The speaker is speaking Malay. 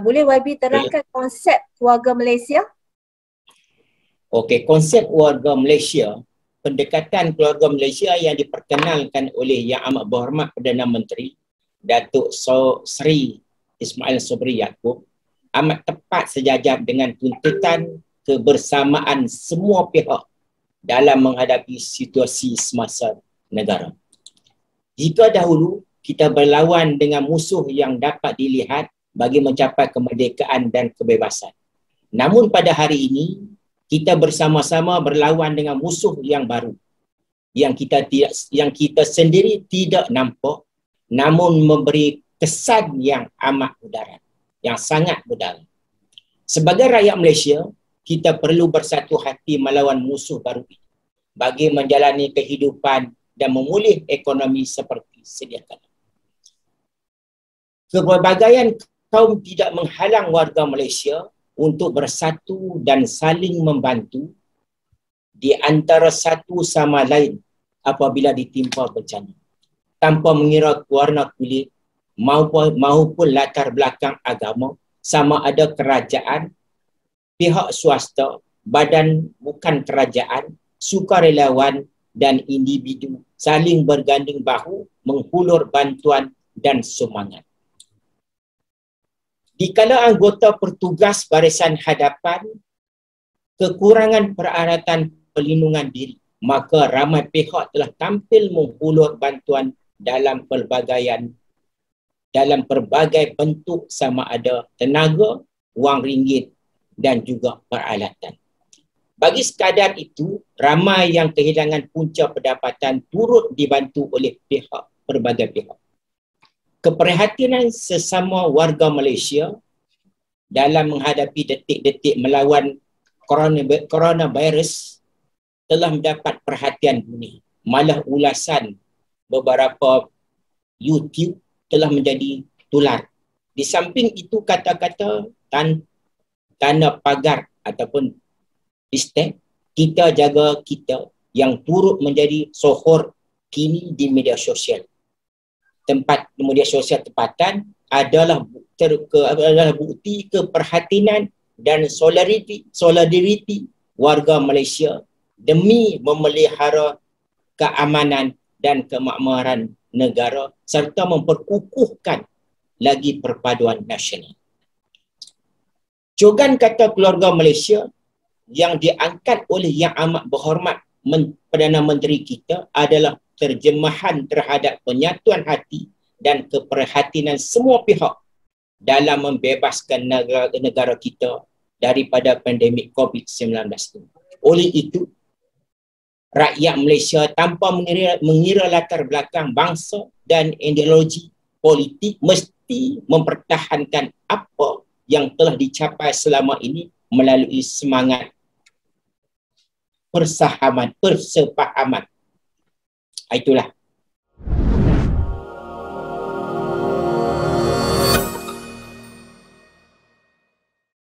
Boleh YB terangkan konsep keluarga Malaysia? Okey, konsep keluarga Malaysia, pendekatan keluarga Malaysia yang diperkenalkan oleh Yang Amat Berhormat Perdana Menteri Datuk so Sri Ismail Sobri Yaakob amat tepat sejajar dengan tuntutan kebersamaan semua pihak dalam menghadapi situasi semasa negara. Jika dahulu kita berlawan dengan musuh yang dapat dilihat bagi mencapai kemerdekaan dan kebebasan. Namun pada hari ini kita bersama-sama berlawan dengan musuh yang baru yang kita tidak yang kita sendiri tidak nampak namun memberi kesan yang amat mudarat yang sangat mudarat. Sebagai rakyat Malaysia, kita perlu bersatu hati melawan musuh baru ini bagi menjalani kehidupan dan memulih ekonomi seperti sedia kala. Kepelbagaian kaum tidak menghalang warga Malaysia untuk bersatu dan saling membantu di antara satu sama lain apabila ditimpa bencana tanpa mengira warna kulit maupun, maupun latar belakang agama sama ada kerajaan pihak swasta badan bukan kerajaan sukarelawan dan individu saling berganding bahu menghulur bantuan dan semangat Dikala anggota pertugas barisan hadapan kekurangan peralatan pelindungan diri, maka ramai pihak telah tampil menghulur bantuan dalam pelbagaian dalam pelbagai bentuk sama ada tenaga, wang ringgit dan juga peralatan. Bagi sekadar itu, ramai yang kehilangan punca pendapatan turut dibantu oleh pihak berbagai pihak keprihatinan sesama warga Malaysia dalam menghadapi detik-detik melawan coronavirus telah mendapat perhatian dunia. Malah ulasan beberapa YouTube telah menjadi tular. Di samping itu kata-kata tan tanda pagar ataupun istek kita jaga kita yang turut menjadi sohor kini di media sosial tempat media sosial tempatan adalah ter, ke, adalah bukti keperhatian dan solidariti solidariti warga Malaysia demi memelihara keamanan dan kemakmuran negara serta memperkukuhkan lagi perpaduan nasional. Cogan kata keluarga Malaysia yang diangkat oleh Yang Amat Berhormat Perdana Menteri kita adalah terjemahan terhadap penyatuan hati dan keperhatian semua pihak dalam membebaskan negara, negara kita daripada pandemik COVID-19 ini. Oleh itu, rakyat Malaysia tanpa mengira, mengira latar belakang bangsa dan ideologi politik mesti mempertahankan apa yang telah dicapai selama ini melalui semangat persahaman, persepahaman Ah, itulah